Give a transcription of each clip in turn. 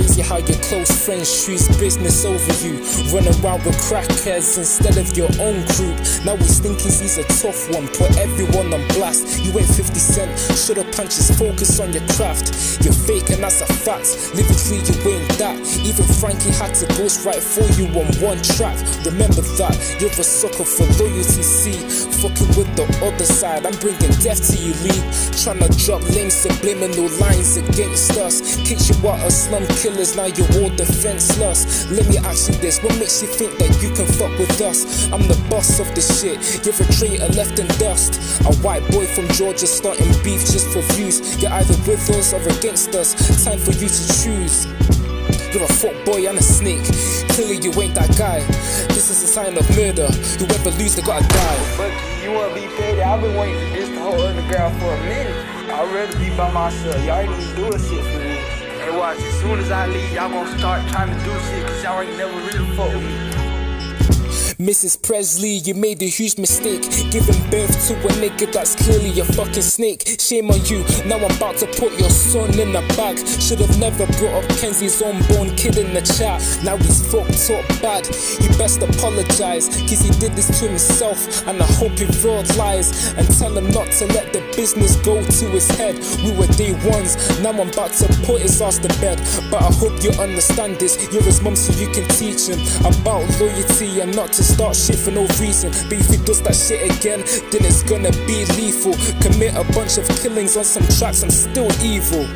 how your close friends choose business over you. Run around with crackheads instead of your own group. Now he's thinking he's a tough one, put everyone on blast. You ain't 50 Cent, should've punches, focus on your craft. You're fake and that's a fact. Lyrically, you ain't that. Even Frankie had to ghostwrite for you on one track. Remember that, you're a sucker for loyalty, see. Fucking with the other side, I'm bringing death to you, Lee. Tryna drop lame subliminal lines against us. Kick you out of slum killers, now you're all defenseless. Let me ask you this, what makes you think that you can fuck with us? I'm the boss of this shit, you're a traitor left in dust. A white boy from Georgia starting beef just for views. You're either with us or against us, time for you to choose. You're a fuck boy and a snake. Clearly you ain't that guy. This is a sign of murder. Whoever lose, they gotta die. Fuck you, you wanna be paid? I've been waiting for this the whole underground for a minute. I'd rather be by myself. Y'all ain't even doing shit for me. Hey, watch, as soon as I leave, y'all gonna start trying to do shit, cause y'all ain't never really fuck with me. Mrs. Presley, you made a huge mistake. Giving birth to a nigga that's clearly a fucking snake. Shame on you, now I'm about to put your son in a bag. Should've never brought up Kenzie's unborn kid in the chat. Now he's fucked up bad. You best apologize, cause he did this to himself. And I hope he realize and tell him not to let the business go to his head. We were day ones, now I'm about to put his ass to bed. But I hope you understand this. You're his mum, so you can teach him about loyalty and not to start shit for no reason. But if he does that shit again, then it's gonna be lethal. Commit a bunch of killings on some tracks, I'm still evil.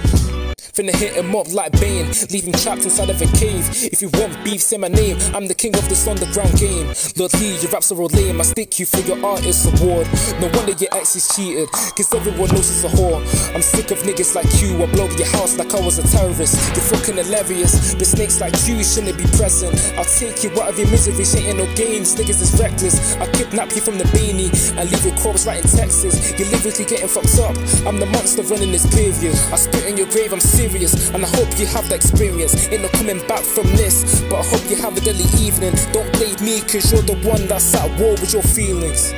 Finna hit him up like Bane, leave him trapped inside of a cave. If you want beef, say my name. I'm the king of this underground game. Lord Lee, your raps are all lame. I stick you for your artist award. No wonder your ex is cheated, cause everyone knows it's a whore. I'm sick of niggas like you. I blow your house like I was a terrorist. You're fucking hilarious, but snakes like you shouldn't be present. I'll take you out of your misery, shit ain't no games. Niggas is reckless. I'll kidnap you from the beanie and leave your corpse right in Texas. You're lyrically getting fucked up. I'm the monster running this period. I spit in your grave, I'm serious. And I hope you have the experience. Ain't no coming back from this, but I hope you have a deadly evening. Don't blame me, cause you're the one that's at war with your feelings.